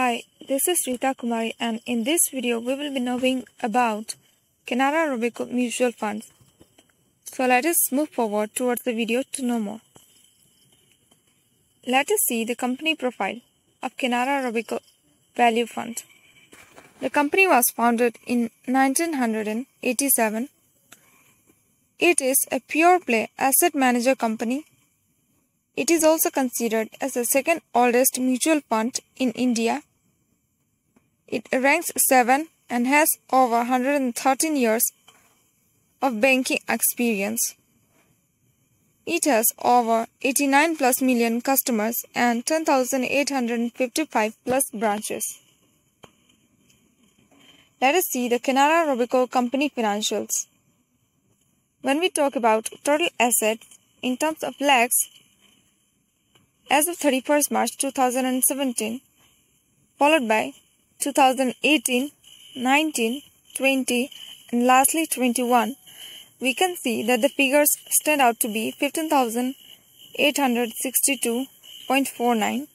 Hi, this is Rita Kumari and in this video we will be knowing about Canara Robeco mutual funds. So let us move forward towards the video to know more. Let us see the company profile of Canara Robeco Value Fund. The company was founded in 1987. It is a pure play asset manager company it is also considered as the second oldest mutual fund in India. It ranks 7 and has over 113 years of banking experience. It has over 89 plus million customers and 10,855 plus branches. Let us see the Canara Robeco company financials. When we talk about total assets in terms of lakhs, as of 31st March 2017, followed by 2018, 19, 20, and lastly 21, we can see that the figures stand out to be 15,862.49,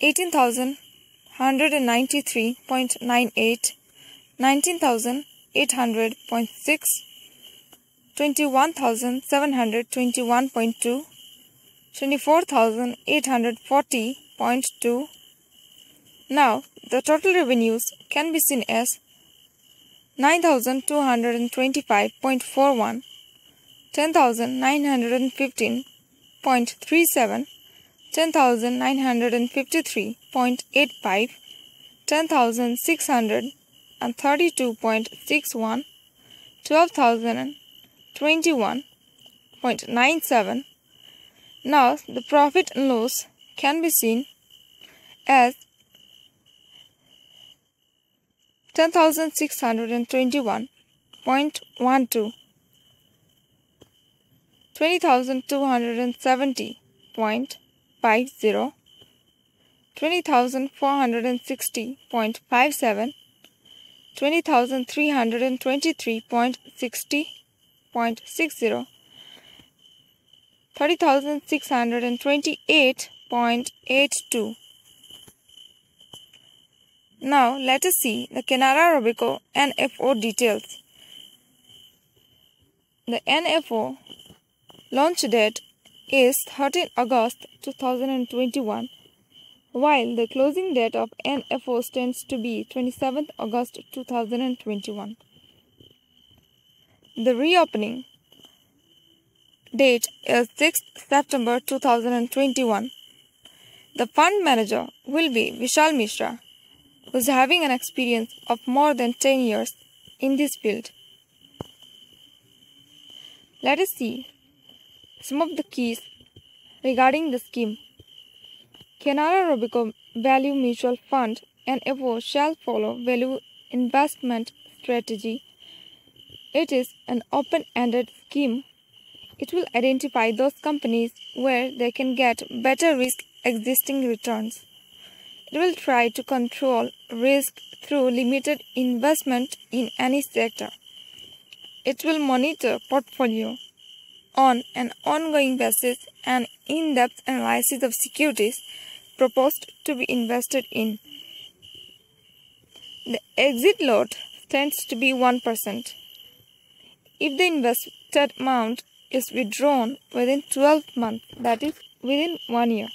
18,193.98, 19,800.6, 21,721.2, 24,840.2. Now, the total revenues can be seen as 9,225.41, 10,915.37, 10,953.85, 10,632.61, 12,021.97, now the profit and loss can be seen as 10,621.12 20,270.50 20,460.57 20,323.60.60 30,628.82. Now let us see the Canara Robeco NFO details. The NFO launch date is 13 August 2021 while the closing date of NFO stands to be 27th August 2021. The reopening Date is 6th September 2021. The fund manager will be Vishal Mishra, is having an experience of more than 10 years in this field. Let us see some of the keys regarding the scheme. Canara Robeco Value Mutual Fund NFO shall follow value investment strategy. It is an open-ended scheme it will identify those companies where they can get better risk existing returns. It will try to control risk through limited investment in any sector. It will monitor portfolio on an ongoing basis and in-depth analysis of securities proposed to be invested in. The exit load tends to be 1%. If the invested amount is withdrawn within 12 months, that is within one year.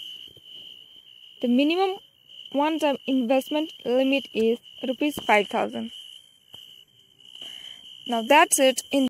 The minimum one-time investment limit is rupees 5000. Now that's it in